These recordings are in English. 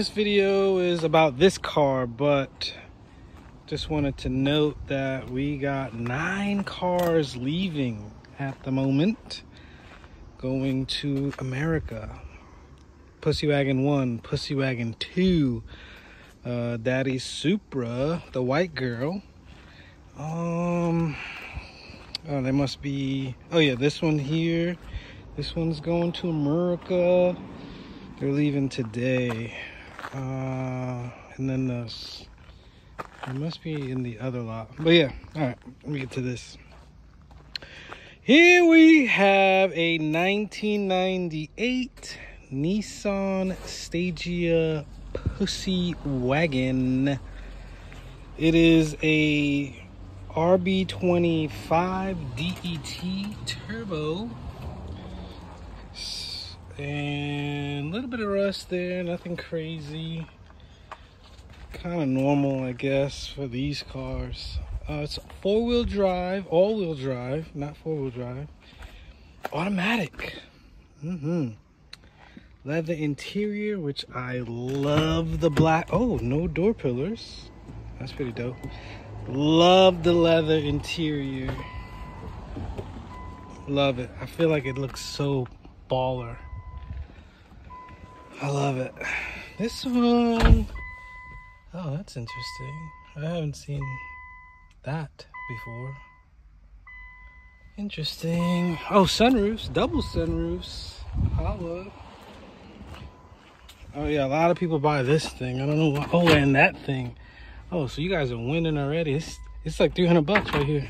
this video is about this car, but just wanted to note that we got nine cars leaving at the moment going to America. Pussy Wagon 1, Pussy Wagon 2, uh, Daddy Supra, the white girl. Um, oh, they must be, oh yeah, this one here. This one's going to America. They're leaving today. Uh, and then this, it must be in the other lot. But yeah, all right, let me get to this. Here we have a 1998 Nissan Stagea Pussy Wagon. It is a RB25 DET Turbo. And a little bit of rust there, nothing crazy. Kind of normal, I guess, for these cars. Uh, it's four-wheel drive, all-wheel drive, not four-wheel drive. Automatic. Mm-hmm. Leather interior, which I love the black. Oh, no door pillars. That's pretty dope. Love the leather interior. Love it. I feel like it looks so baller. I love it. This one, oh, that's interesting. I haven't seen that before. Interesting. Oh, sunroofs, double sunroofs. Holla. Oh yeah, a lot of people buy this thing. I don't know. What, oh, and that thing. Oh, so you guys are winning already. It's it's like 300 bucks right here.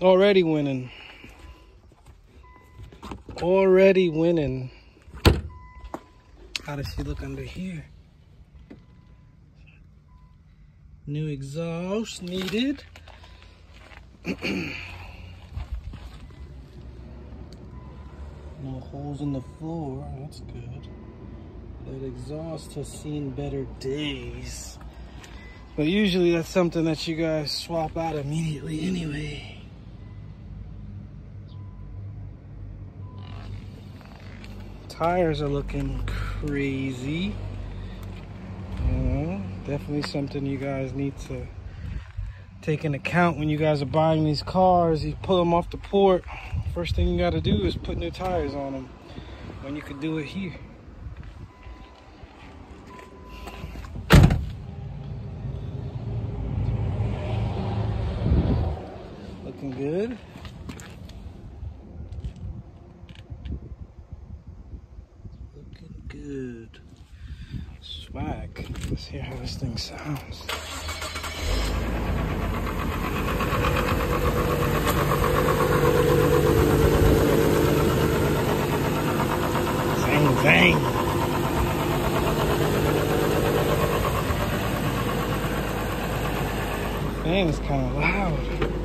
Already winning. Already winning. How does she look under here? New exhaust needed. no holes in the floor. That's good. That exhaust has seen better days. But usually that's something that you guys swap out immediately anyway. Tires are looking crazy. You know, definitely something you guys need to take into account when you guys are buying these cars. You pull them off the port. First thing you got to do is put new tires on them when you could do it here. Looking good. Looking good. Swag. Let's hear how this thing sounds. Bang, bang. Fan is kind of loud.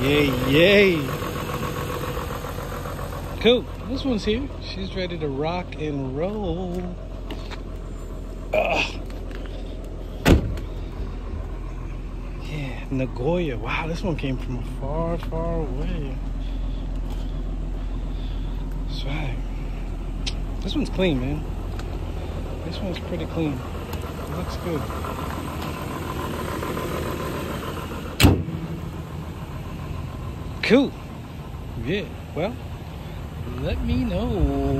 Yay, yay. Cool. This one's here. She's ready to rock and roll. Ugh. Yeah, Nagoya. Wow, this one came from far, far away. Swag. This one's clean, man. This one's pretty clean. It looks good. Cool. Yeah, well, let me know.